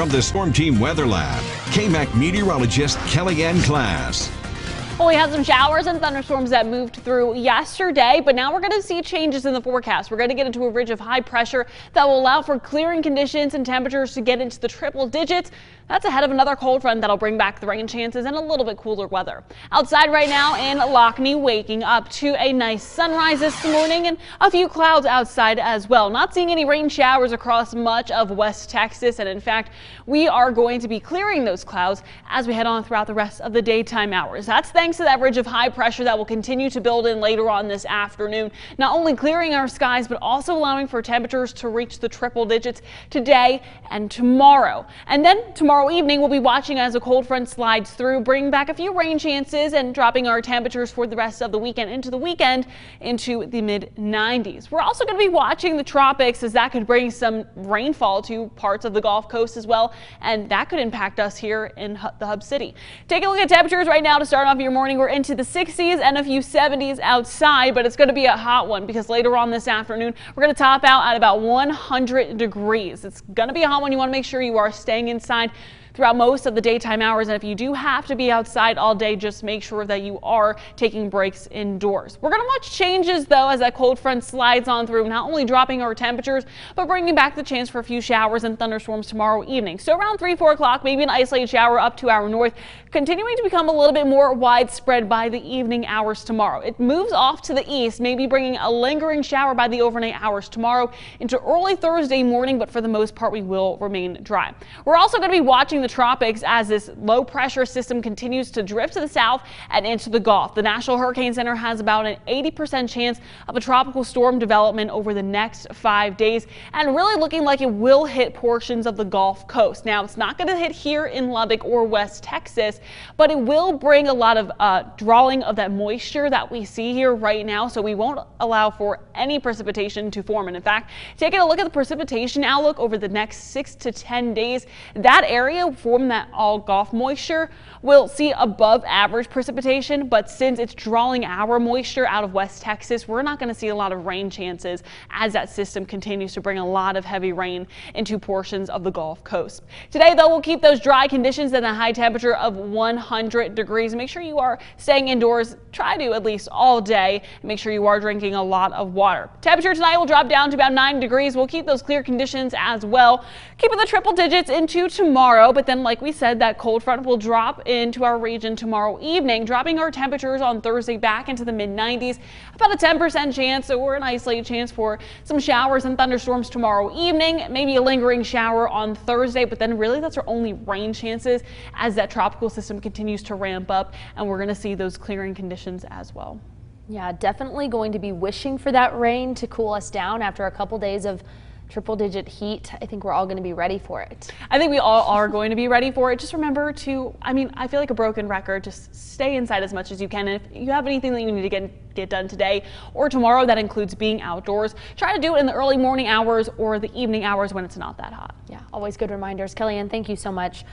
From the Storm Team Weather Lab, KAMC meteorologist Kellianne Klass. Well, we had some showers and thunderstorms that moved through yesterday, but now we're going to see changes in the forecast. We're going to get into a ridge of high pressure that will allow for clearing conditions and temperatures to get into the triple digits. That's ahead of another cold front that'll bring back the rain chances and a little bit cooler weather. Outside right now in Lockney, waking up to a nice sunrise this morning and a few clouds outside as well. Not seeing any rain showers across much of West Texas. And in fact, we are going to be clearing those clouds as we head on throughout the rest of the daytime hours. That's thanks to that ridge of high pressure that will continue to build in later on this afternoon. Not only clearing our skies, but also allowing for temperatures to reach the triple digits today and tomorrow. And then tomorrow Tomorrow evening, we'll be watching as a cold front slides through, bringing back a few rain chances and dropping our temperatures for the rest of the weekend into the weekend into the mid 90s. We're also going to be watching the tropics as that could bring some rainfall to parts of the Gulf Coast as well, and that could impact us here in the Hub City. Take a look at temperatures right now to start off your morning. We're into the 60s and a few 70s outside, but it's going to be a hot one because later on this afternoon, we're going to top out at about 100 degrees. It's going to be a hot one. You want to make sure you are staying inside throughout most of the daytime hours. And if you do have to be outside all day, just make sure that you are taking breaks indoors. We're going to watch changes though as that cold front slides on through, not only dropping our temperatures, but bringing back the chance for a few showers and thunderstorms tomorrow evening. So around 3, 4 o'clock, maybe an isolated shower up to our north, continuing to become a little bit more widespread by the evening hours tomorrow. It moves off to the east, maybe bringing a lingering shower by the overnight hours tomorrow into early Thursday morning, but for the most part, we will remain dry. We're also going to be watching the tropics as this low pressure system continues to drift to the south and into the Gulf. The National Hurricane Center has about an 80% chance of a tropical storm development over the next five days and really looking like it will hit portions of the Gulf Coast. Now, it's not going to hit here in Lubbock or West Texas, but it will bring a lot of uh, drawing of that moisture that we see here right now. So we won't allow for any precipitation to form. And in fact, taking a look at the precipitation outlook over the next six to 10 days, that area from that all Gulf moisture will see above average precipitation, but since it's drawing our moisture out of West Texas, we're not going to see a lot of rain chances as that system continues to bring a lot of heavy rain into portions of the Gulf Coast. Today, though, we'll keep those dry conditions and a high temperature of 100 degrees. Make sure you are staying indoors. Try to at least all day. Make sure you are drinking a lot of water. Temperature tonight will drop down to about 9 degrees. We'll keep those clear conditions as well. Keeping the triple digits into tomorrow, but then like we said, that cold front will drop into our region tomorrow evening, dropping our temperatures on Thursday back into the mid 90s. About a 10% chance or an isolated chance for some showers and thunderstorms tomorrow evening, maybe a lingering shower on Thursday, but then really that's our only rain chances as that tropical system continues to ramp up and we're going to see those clearing conditions as well. Yeah, definitely going to be wishing for that rain to cool us down after a couple days of triple digit heat. I think we're all going to be ready for it. I think we all are going to be ready for it. Just remember to, I mean, I feel like a broken record. Just stay inside as much as you can. And if you have anything that you need to get, get done today or tomorrow, that includes being outdoors, try to do it in the early morning hours or the evening hours when it's not that hot. Yeah, always good reminders. Kellianne, thank you so much.